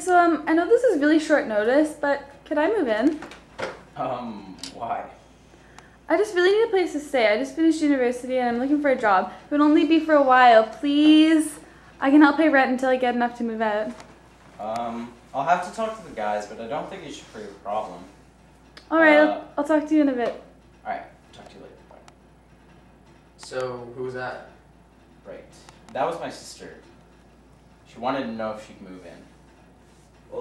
Hey, so um, I know this is really short notice, but could I move in? Um, why? I just really need a place to stay. I just finished university and I'm looking for a job. It would only be for a while. Please, I can help pay rent until I get enough to move out. Um, I'll have to talk to the guys, but I don't think it should create a problem. All right, Uh, I'll, I'll talk to you in a bit. Alright, talk to you later. Bye. So, who was that? Right. That was my sister. She wanted to know if she could move in.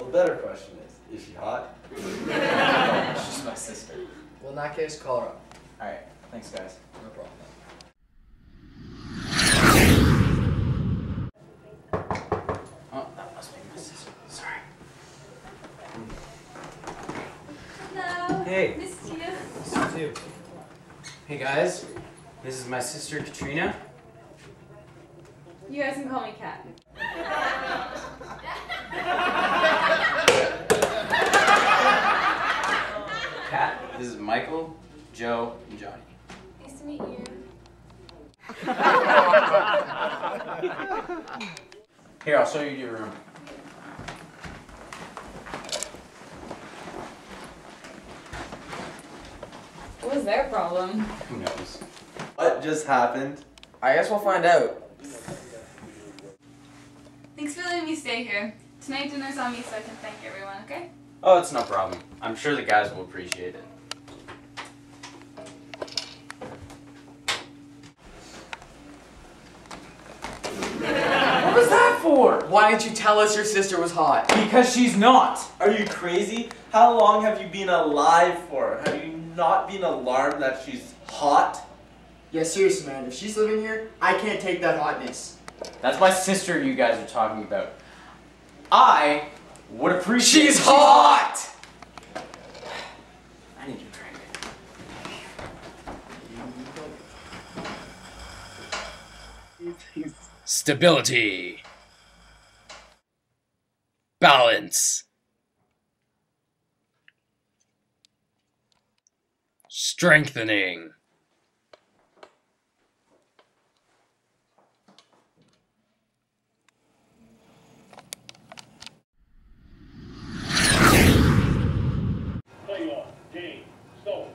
Well, the better question is, is she hot? She's my sister. Well, in that case, call her up. Alright, thanks guys. No problem. Oh, that must be my sister. Sorry. Hello. Hey. Missed you. You too. Hey guys, this is my sister Katrina. You guys can call me Kat. Kat, this is Michael, Joe, and Johnny. Nice to meet you. Here, I'll show you your room. What was their problem? Who knows? What just happened? I guess we'll find out. Thanks for letting me stay here. Tonight dinner's on me so I can thank everyone, okay? Oh, it's no problem. I'm sure the guys will appreciate it. What was that for? Why didn't you tell us your sister was hot? Because she's not. Are you crazy? How long have you been alive for? Have you not been alarmed that she's hot? Yeah, seriously, man. If she's living here, I can't take that hotness. That's my sister you guys are talking about. I would appreciate She's hot! I need a drink. It. Stability. Balance. Strengthening. playoff game. So,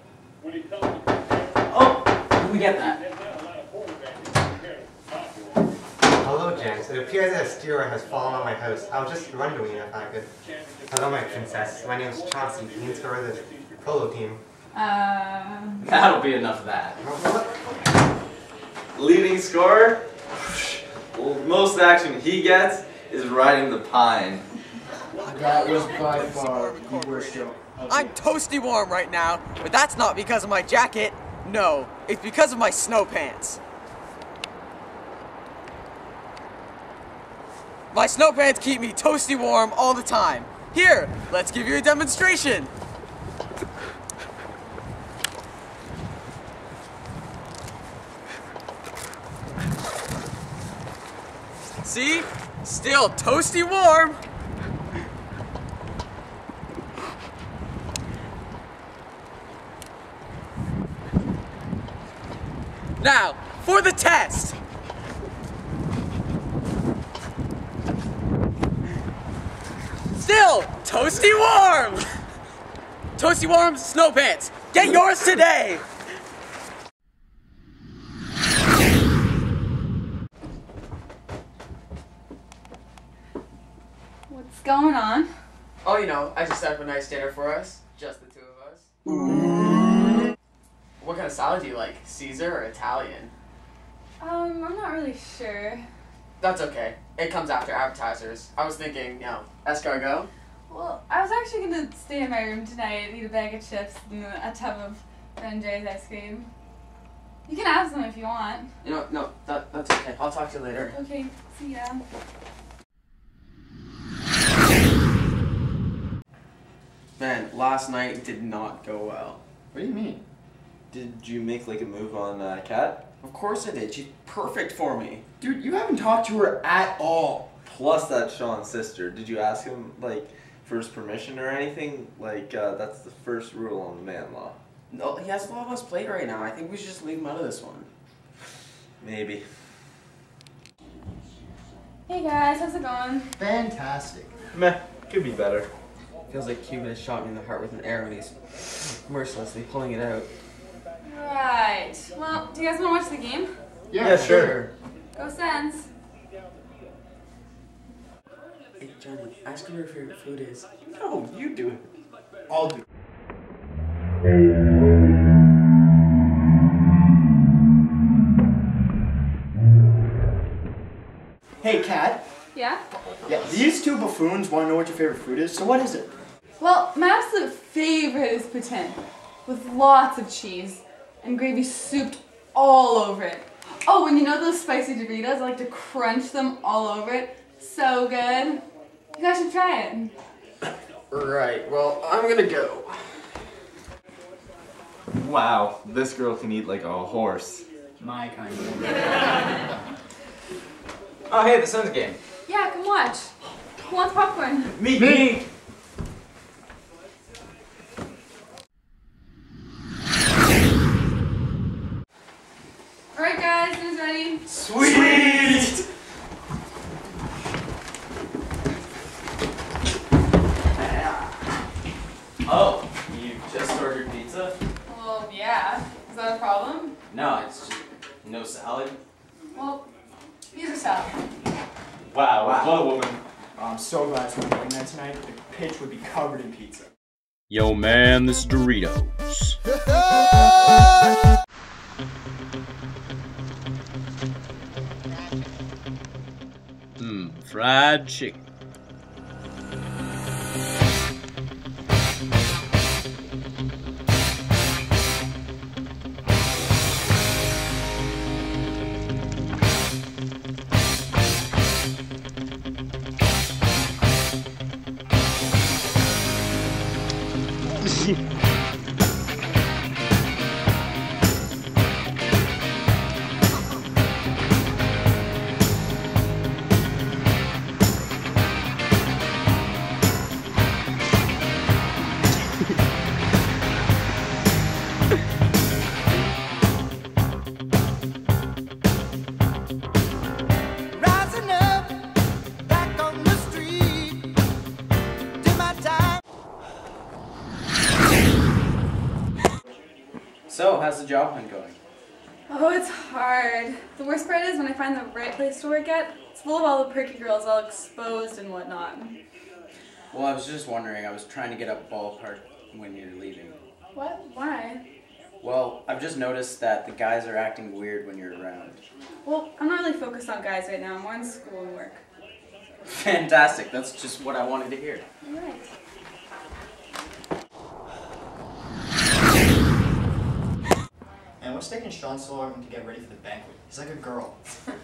when it comes to Oh, did we get that? there's not a lot of quarterbacks compared to popular. Hello, gents. It appears that a steeler has fallen on my house. I was just wondering if I could. Hello, my princess. My name is Chauncey, Deanscore for the polo team. Uh, That'll be enough of that. Leading scorer? Well, most action he gets is riding the pine. That was by far the worst joke. I'm toasty warm right now, but that's not because of my jacket. No, it's because of my snow pants. My snow pants keep me toasty warm all the time. Here, let's give you a demonstration. See? Still toasty warm. Now, for the test. Still, toasty warm. Toasty warm snow pants. Get yours today. what's going on? Oh, you know, I just set up a nice dinner for us. Just the two of us. What kind of salad do you like? Caesar or Italian? Um, I'm not really sure. That's okay. It comes after appetizers. I was thinking, you know, escargot. Well, I was actually gonna stay in my room tonight and eat a bag of chips and a tub of Ben J's ice cream. You can ask them if you want. You know, no, that, that's okay. I'll talk to you later. Okay, see ya. Man, last night did not go well. What do you mean? Did you make like a move on uh, Kat? Of course I did. She's perfect for me. Dude, you haven't talked to her at all. Plus that Sean's sister. Did you ask him like for his permission or anything? Like uh, that's the first rule on the man law. No, he has a lot of us played right now. I think we should just leave him out of this one. Maybe. Hey guys, how's it going? Fantastic. Meh. Could be better. Feels like Cupid has shot me in the heart with an arrow and he's mercilessly pulling it out. Right. Well, do you guys want to watch the game? Yeah, sure. Go Sens. Hey, Johnny, ask her what her favorite food is. No, you do it. I'll do. it. Hey, Kat. Yeah? Yeah, these two buffoons want to know what your favorite food is, so what is it? Well, my absolute favorite is poutine, with lots of cheese and gravy souped all over it. Oh, and you know those spicy Doritos? I like to crunch them all over it. So good. You guys should try it. Right, well, I'm gonna go. Wow, this girl can eat like a horse. My kind of. oh, hey, the Suns game. Yeah, come watch. Who wants popcorn? Me. Me. Alright, guys, who's ready? Sweet. Oh, you just ordered pizza? Well, yeah. Is that a problem? No, it's just no salad. Well, use a salad. Wow, Wow. what a woman. I'm so glad it's not doing that tonight. The pitch would be covered in pizza. Yo, man, this is Doritos. Hmm, fried chicken. 行。So, how's the job hunt going? Oh, it's hard. The worst part is when I find the right place to work at, it's full of all the perky girls all exposed and whatnot. Well, I was just wondering. I was trying to get a ballpark when you're leaving. What? Why? Well, I've just noticed that the guys are acting weird when you're around. Well, I'm not really focused on guys right now. I'm more on school and work. Fantastic. That's just what I wanted to hear. You're right. And what's taking Sean so long to get ready for the banquet? He's like a girl.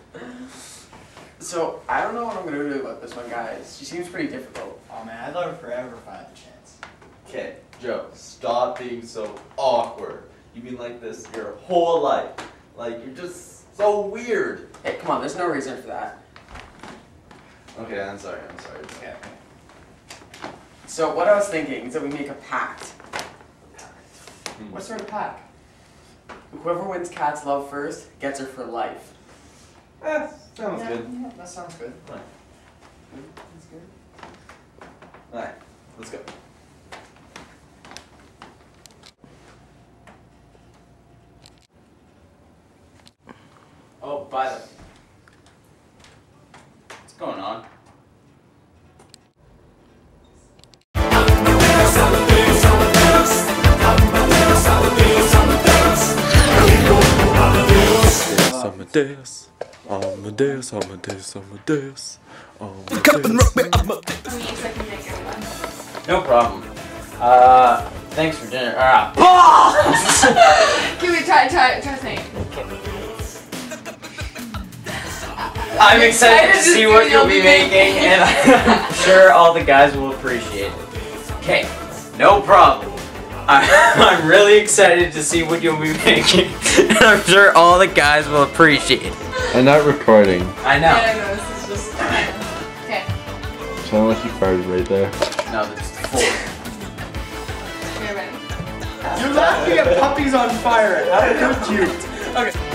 So, I don't know what I'm gonna do about this one, guys. She seems pretty difficult. Oh man, I'd love her forever if I had the chance. Okay, Joe, stop being so awkward. You've been like this your whole life. Like, you're just so weird. Hey, come on, there's no reason for that. Okay, I'm sorry, I'm sorry. Okay. So, what I was thinking is that we make a pact. What sort of pack? Whoever wins Kat's love first gets her for life. Eh, sounds yeah, good. Yeah, that sounds good. That's good. Alright, let's go. Oh, by the. way, What's going on? Amadeus, Amadeus, Amadeus, Amadeus, Amadeus. Give me a second to make it one. No problem. Uh, thanks for dinner. Ah, Give me try try trust me. I'm excited to to see what you'll be making, and I'm sure all the guys will appreciate it. Okay, no problem. I- I'm really excited to see what you'll be making, and I'm sure all the guys will appreciate it. I'm not recording. I No, know. no, no, this is just okay. Sound like you farted right there. No, that's full. You're ready. You're laughing at puppies on fire. How cute. Okay.